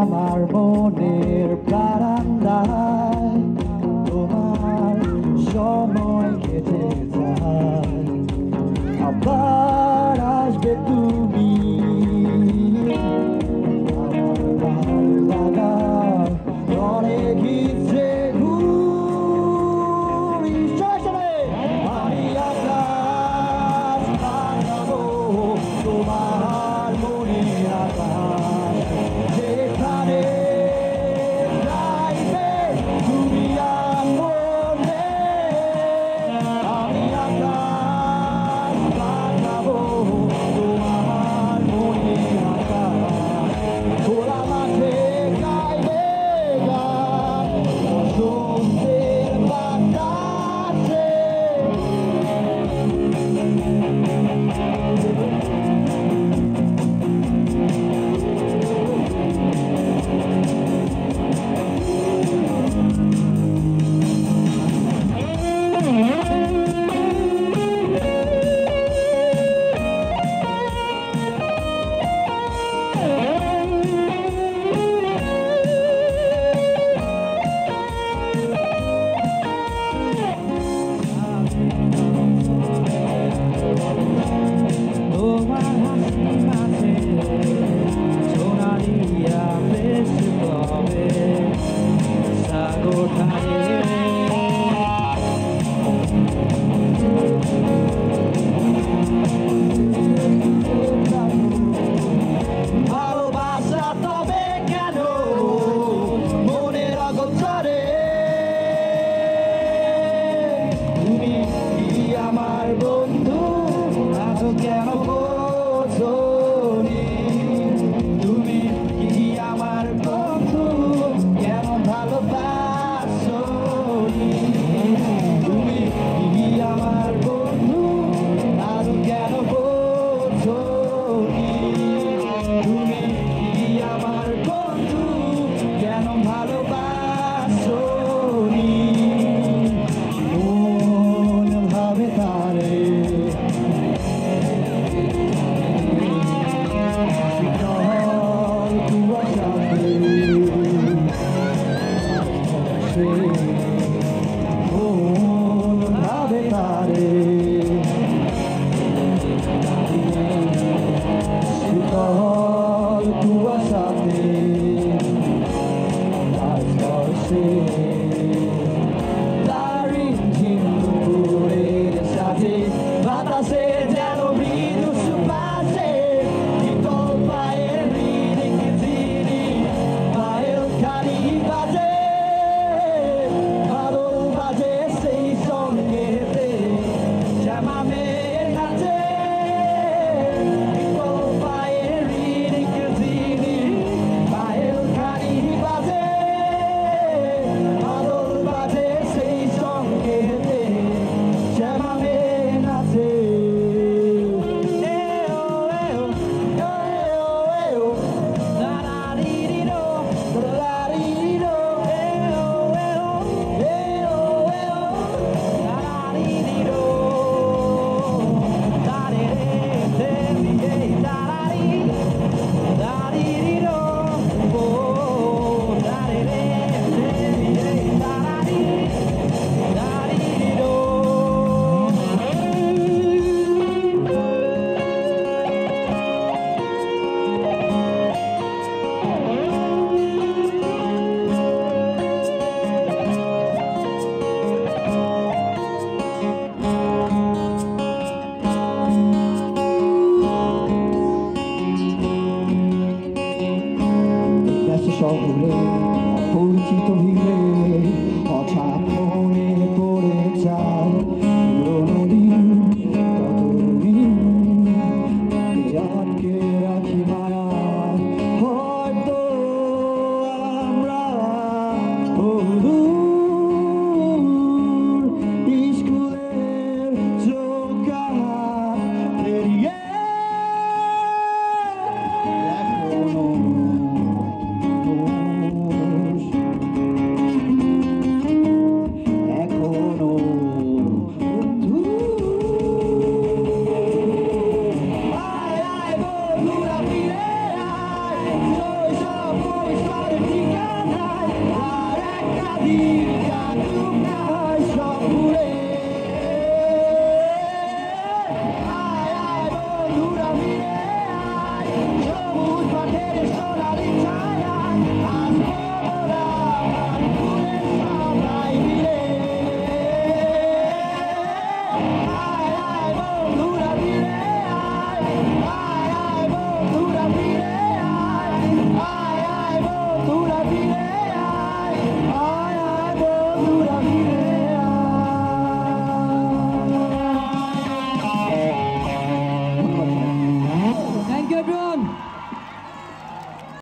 আমার মনের প্রাণায় তোমার সময় কেটে যায়। আবার Bố of the lake, to the lake, or trap. Oh, yeah.